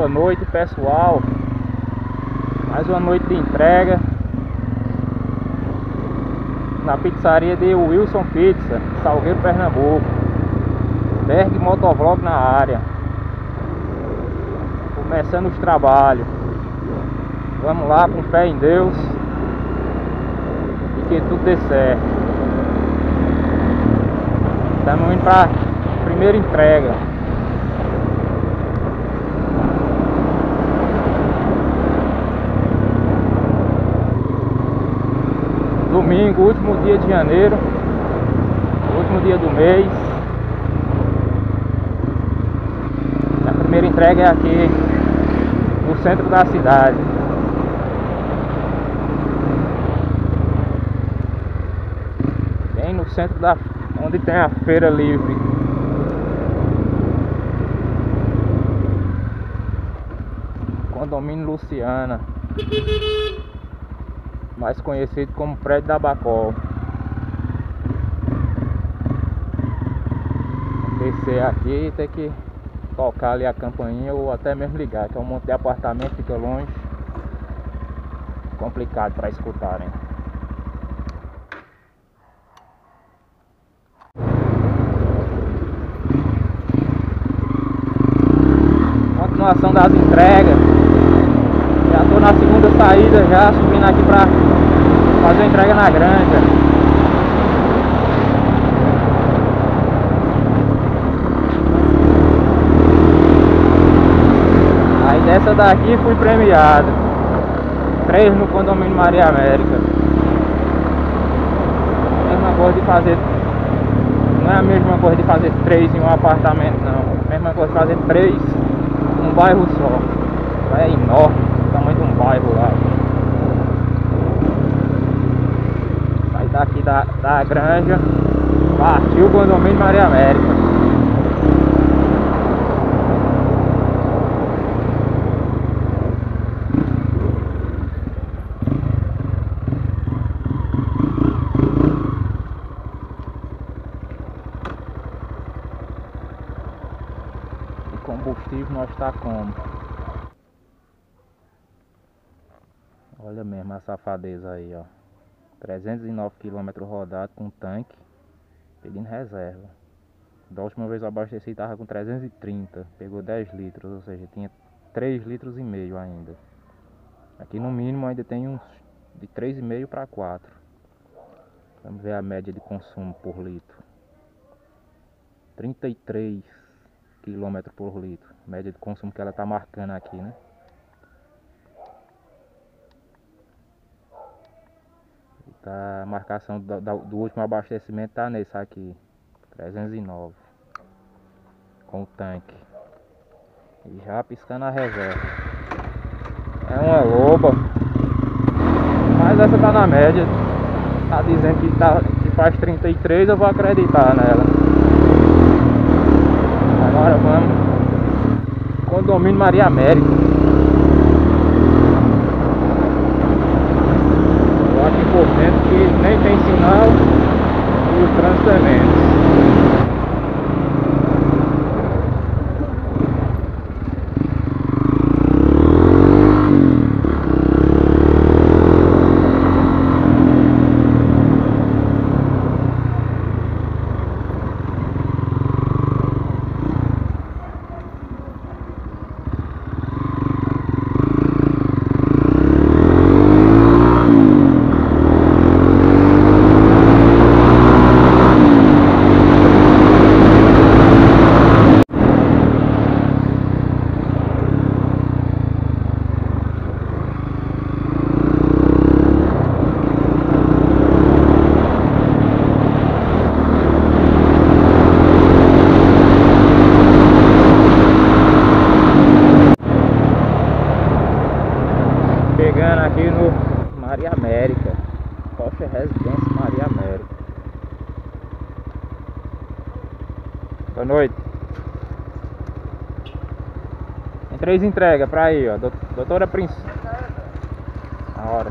Boa noite pessoal Mais uma noite de entrega Na pizzaria de Wilson Pizza Salgueiro, Pernambuco. Berg Motovlog na área. Começando os trabalhos. Vamos lá com fé em Deus E que tudo dê certo. Estamos indo para primeira entrega domingo, último dia de janeiro, último dia do mês. A primeira entrega é aqui no centro da cidade. Bem no centro da onde tem a feira livre. Condomínio Luciana mais conhecido como prédio da Bacol. Descer aqui e ter que tocar ali a campainha ou até mesmo ligar, que é um monte de apartamento, fica longe. Complicado para escutarem. Continuação das entregas. Na segunda saída já, subindo aqui para fazer a entrega na granja. Aí dessa daqui fui premiado. Três no condomínio Maria América. Mesma coisa de fazer. Não é a mesma coisa de fazer três em um apartamento não. Mesma coisa de fazer três num bairro só. É enorme, o tamanho de um bairro lá. daqui da, da granja partiu o condomínio Maria América combustível nós está como olha mesmo safadeza aí ó 309 km rodado com tanque, pedindo reserva. Da última vez eu abasteci estava com 330, pegou 10 litros, ou seja, tinha 3 litros e meio ainda. Aqui no mínimo ainda tem uns de 3,5 para 4. Vamos ver a média de consumo por litro. 33 km por litro, média de consumo que ela está marcando aqui, né? Tá, a marcação do, do último abastecimento tá nesse aqui. 309. Com o tanque. E já piscando a reserva. É uma loba. Mas essa tá na média. Tá dizendo que, tá, que faz 33, eu vou acreditar nela. Agora vamos. Condomínio Maria América. por dentro que nem tem sinal e o trânsito é menos. Boa noite. Tem três entregas pra aí, ó. Doutora Princesa. A hora.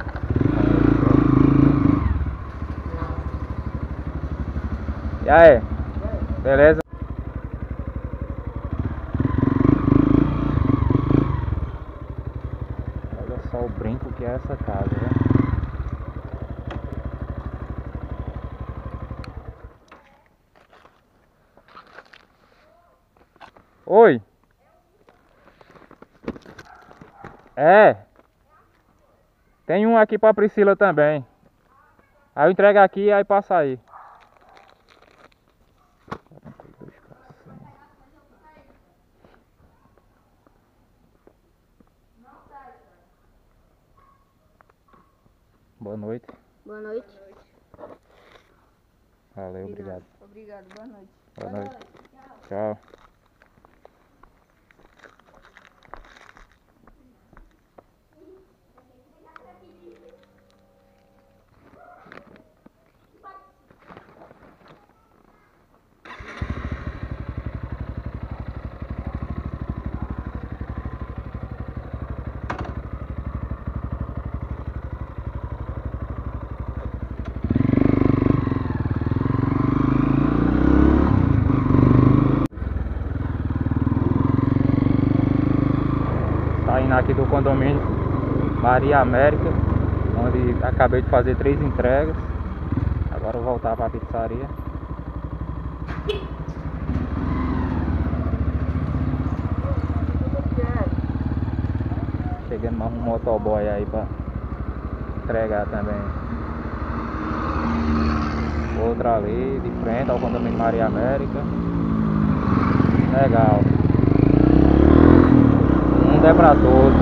E aí? Beleza? Oi. É. Tem um aqui pra Priscila também. Aí eu entrego aqui e aí passa aí. Boa noite. Boa noite. Valeu, obrigado. Obrigado, boa noite. Boa noite. Tchau. Saindo aqui do condomínio Maria América, onde acabei de fazer três entregas. Agora vou voltar para a pizzaria. Chegando mais um motoboy aí para entregar também. Outra ali, de frente ao condomínio Maria América. Legal. Um é pra todos.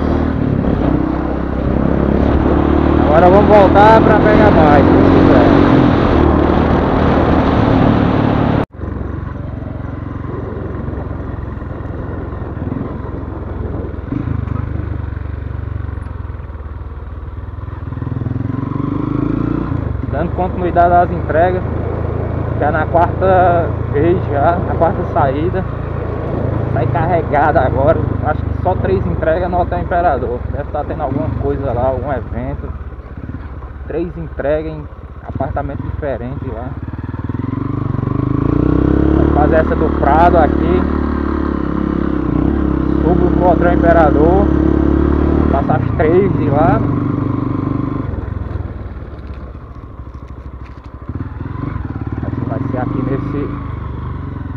Agora vamos voltar pra pegar mais, se quiser. Dando continuidade às entregas. Já na quarta vez já, na quarta saída. Sai carregada agora. Acho só três entregas no Hotel Imperador. Deve estar tendo alguma coisa lá, algum evento. Três entregas em apartamento diferente lá. Vou fazer essa do Prado aqui. Subo pro Hotel Imperador. Passar as três de lá. Assim vai ser aqui nesse.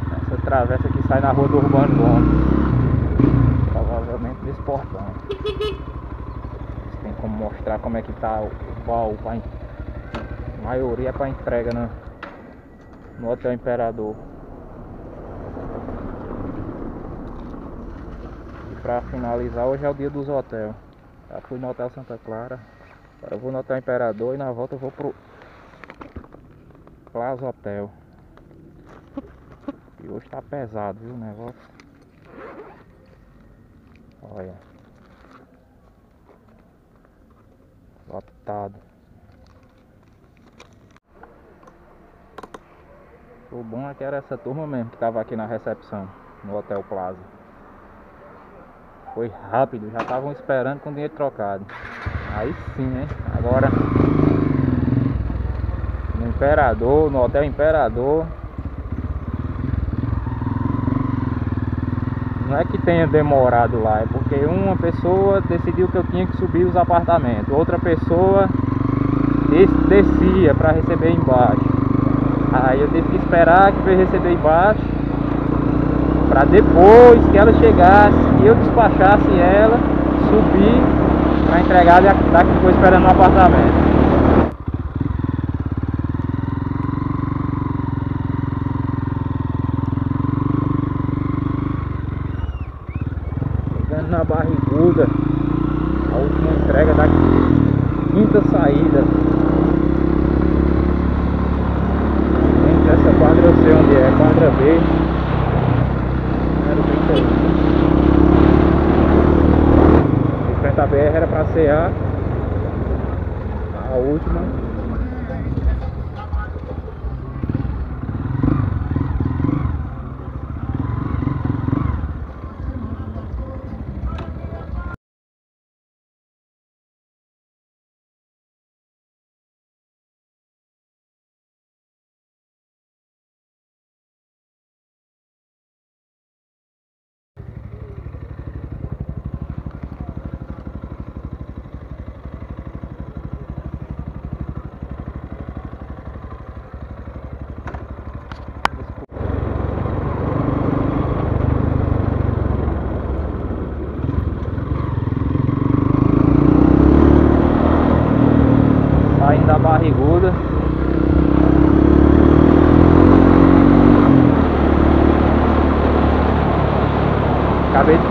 Nessa travessa que sai na rua do Urbano Gomes. Nesse portão. Tem como mostrar como é que tá o en- A maioria é para entrega na, no Hotel Imperador. E pra finalizar, hoje é o dia dos hotéis. Já fui no Hotel Santa Clara. Agora eu vou no Hotel Imperador e na volta eu vou pro Plaza Hotel. E hoje tá pesado, viu o negócio? Olha. Lotado. O bom é que era essa turma mesmo que tava aqui na recepção, no Hotel Plaza. Foi rápido, já estavam esperando com dinheiro trocado. Aí sim, hein? Agora no Imperador, no Hotel Imperador. Não é que tenha demorado lá, é porque uma pessoa decidiu que eu tinha que subir os apartamentos, outra pessoa des- descia para receber embaixo. Aí eu tive que esperar que veio receber embaixo, para depois que ela chegasse e eu despachasse ela, subir para entregar da da que ficou esperando no apartamento. Chegando na barriguda, a última entrega da quinta saída. Entre essa quadra eu sei onde é, quadra B. Número 31. De frente BR era pra ser a, a última.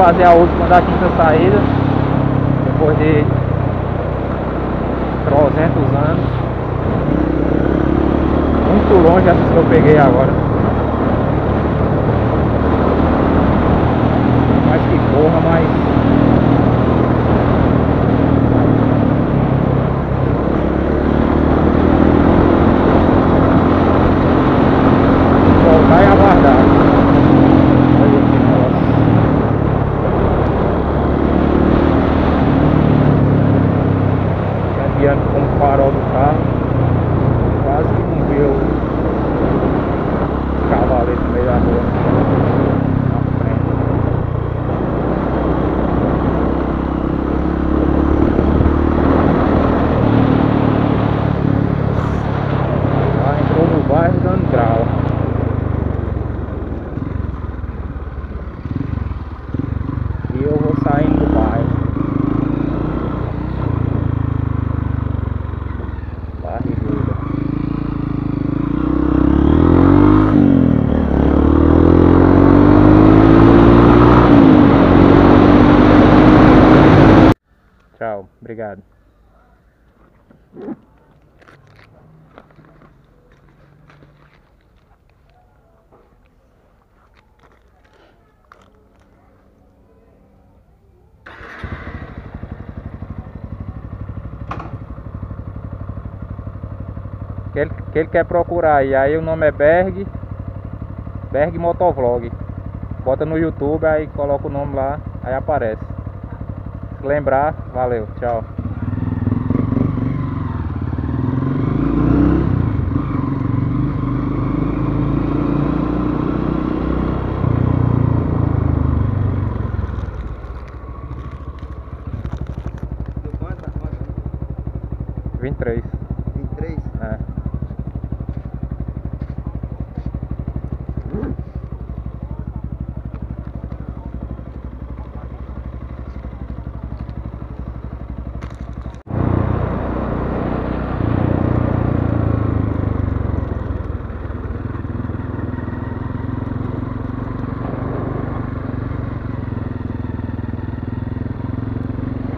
Fazer a última da quinta saída. Depois de 300 anos. Muito longe essas que eu peguei agora. Mais que porra, mas voltar e aguardar. Olha que negócio. Cambiando com o farol do carro. Quase que não viu os cavaleiros no meio da rua. Na frente. Já entrou no bairro dando grau. E eu vou saindo do bairro. Barriguda. Obrigado. que ele, que ele quer procurar aí. Aí o nome é Berg. Berg Motovlog. Bota no YouTube, aí coloca o nome lá, aí aparece. Se lembrar, valeu, tchau. Deu quanto? Tá quanto? 23. 23? É.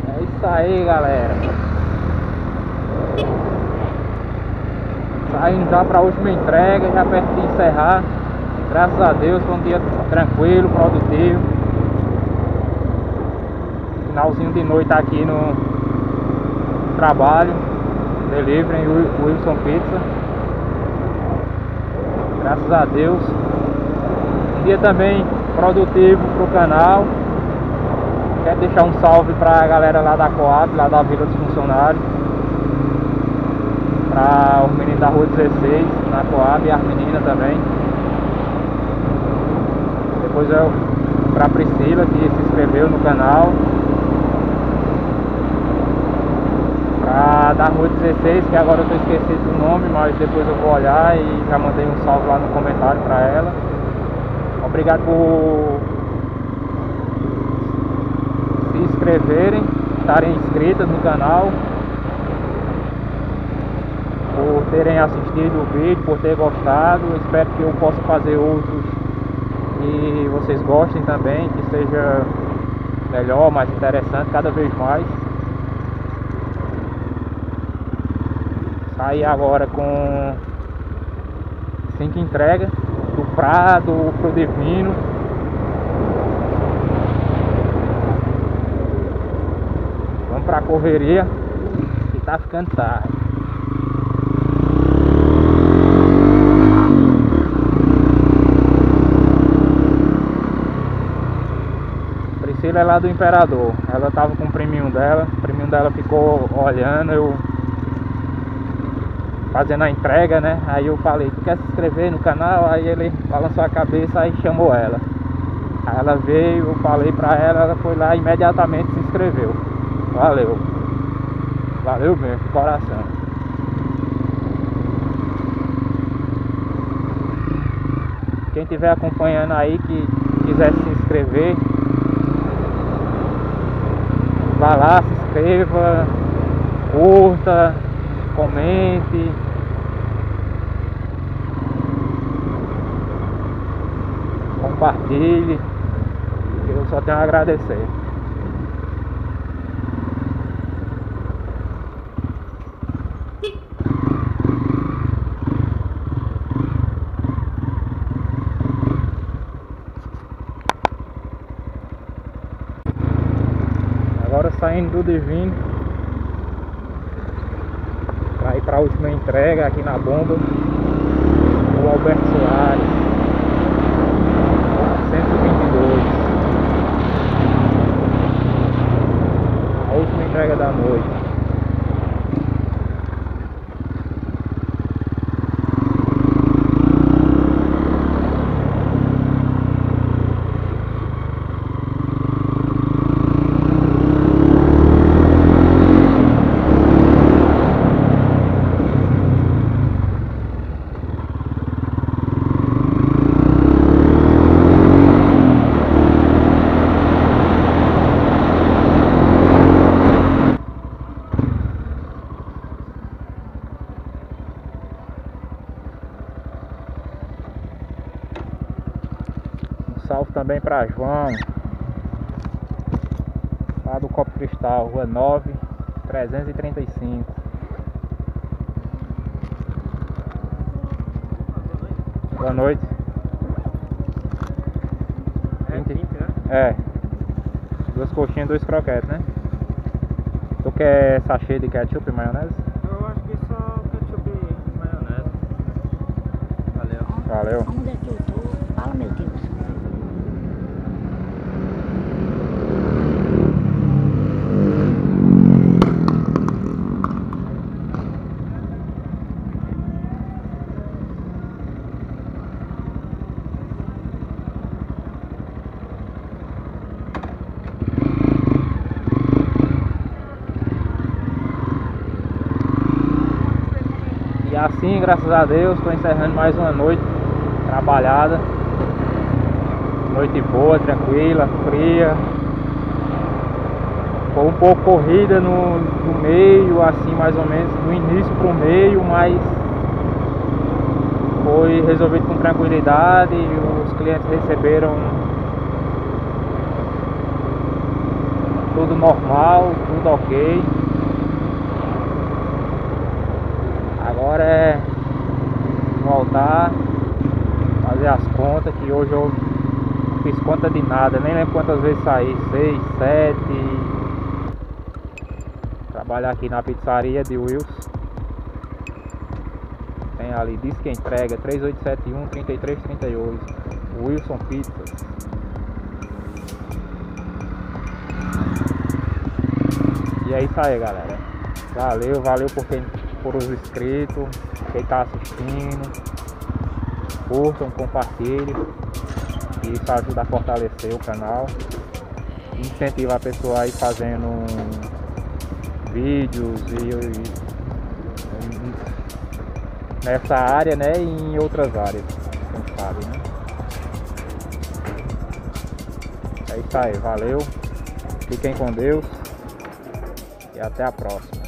É isso aí, galera. Saindo já para a última entrega, já perto de encerrar. Graças a Deus foi um dia tranquilo, produtivo. Finalzinho de noite aqui no trabalho. Delivery Wi- Wilson Pizza. Graças a Deus. Um dia também produtivo pro canal. Quero deixar um salve pra galera lá da Coab, lá da Vila dos Funcionários. Pra os meninos da rua 16, na Coab e as meninas também. Depois eu pra Priscila que se inscreveu no canal. Pra da rua 16, que agora eu tô esquecido do nome, mas depois eu vou olhar e já mandei um salve lá no comentário pra ela. Obrigado por se inscreverem, estarem inscritas no canal, por terem assistido o vídeo, por ter gostado. Espero que eu possa fazer outros e vocês gostem também, que seja melhor, mais interessante cada vez mais. Sair agora com cinco entregas do Prado pro Divino. Vamos pra correria que tá ficando tarde. Priscila é lá do Imperador. Ela tava com o priminho dela. O priminho dela ficou olhando, eu fazendo a entrega, né? Aí eu falei, tu quer se inscrever no canal? Aí ele balançou a cabeça e chamou ela. Aí ela veio, eu falei pra ela, ela foi lá e imediatamente se inscreveu. Valeu. Valeu mesmo, de coração. Quem estiver acompanhando aí que quiser se inscrever, vá lá, se inscreva, curta, comente. Compartilhe. Eu só tenho a agradecer. Agora saindo do Divino. Para ir para a última entrega aqui na bomba. O Alberto Soares. 122 A última entrega da noite Um salve também para João. Lá do Copo Cristal, rua 9, 335. Boa noite. É Vinte- 20, né? É. Duas coxinhas, dois croquetes, né? Tu quer sachê de ketchup e maionese? Eu acho que só ketchup e maionese. Valeu. Valeu. Onde é que eu tô? Fala, meu Deus. E assim, graças a Deus, estou encerrando mais uma noite trabalhada. Noite boa, tranquila, fria. Foi um pouco corrida no, no meio, assim mais ou menos, do início pro meio, mas foi resolvido com tranquilidade. Os clientes receberam tudo normal, tudo ok. Agora é voltar, fazer as contas, que hoje eu não fiz conta de nada, nem lembro quantas vezes saí, seis, sete. Trabalhar aqui na pizzaria de Wilson. Tem ali, diz que entrega 3871 3338. Wilson Pizzas. E é isso aí galera. Valeu, valeu por quem por os inscritos, quem tá assistindo. Curtam, compartilhem. Isso ajuda a fortalecer o canal. Incentiva a pessoa a ir fazendo vídeos e, e- nessa área né, e em outras áreas, quem sabe, né? É isso aí, valeu. Fiquem com Deus e até a próxima.